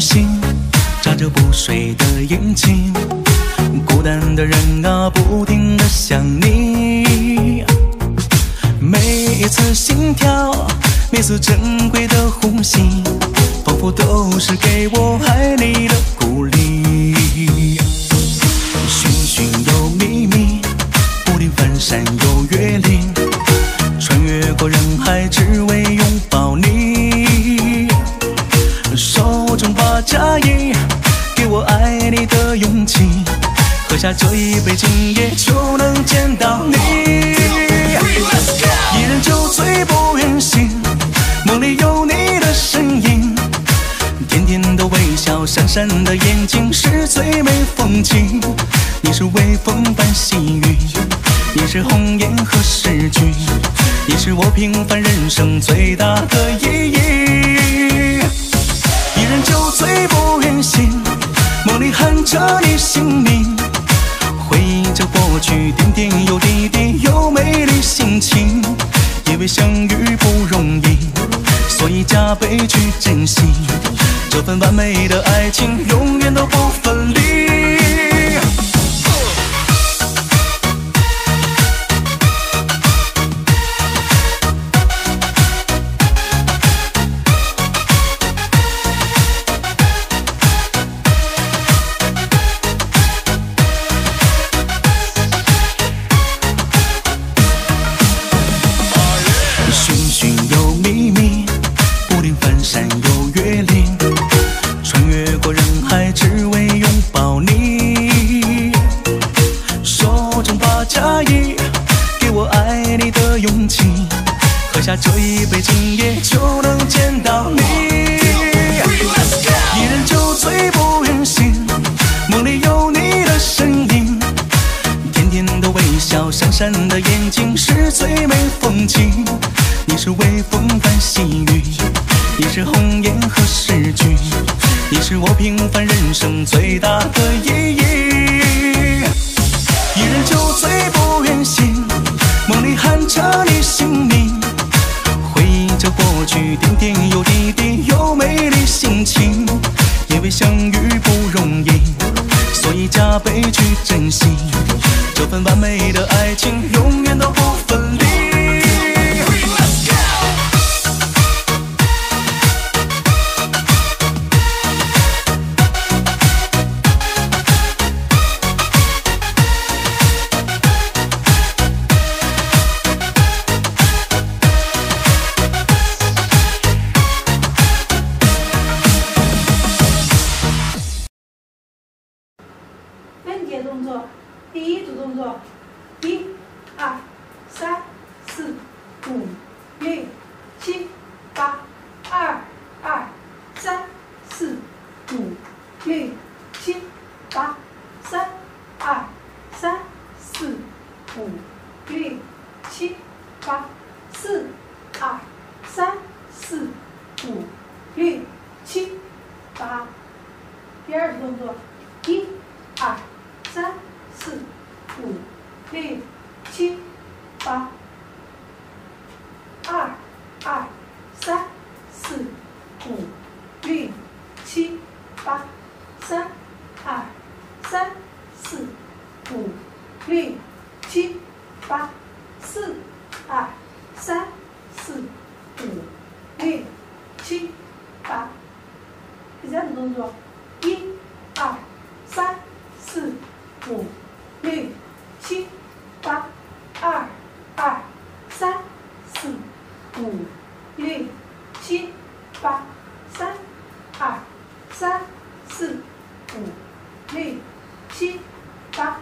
心，眨着不睡的眼睛，孤单的人啊，不停的想你。每一次心跳，每次珍贵的呼吸，仿佛都是给我爱你的鼓励。下这一杯，今夜就能见到你。一人酒醉不愿醒，梦里有你的身影。甜甜的微笑，闪闪的眼睛是最美风景。你是微风般细雨，你是红颜和诗句，你是我平凡人生最大的意义。一人酒醉不愿醒，梦里喊着你姓名，因为相遇不容易，所以加倍去珍惜这份完美的爱情，永远都不分离。勇气。喝下这一杯，今夜就能见到你。一人酒醉不愿醒，梦里有你的身影。甜甜的微笑，闪闪的眼睛是最美风景。你是微风般细雨，你是红颜和诗句，你是我平凡人生最大的意义。过去点点又滴滴有美丽心情。因为相遇不容易，所以加倍去珍惜这份完美的爱情，永远都不分离。分解动作，第一组动作，一、二、三、四、五、六、七、八，二、二、三、四、五、六、七、八，三、二、三、四、五、六、七、八，四、二、三、四、五、六、七、八。第二组动作，一、二、三、四、五、六、七、八，二、二、三、四、五、六、七、八，四五六七八三二三四五六七八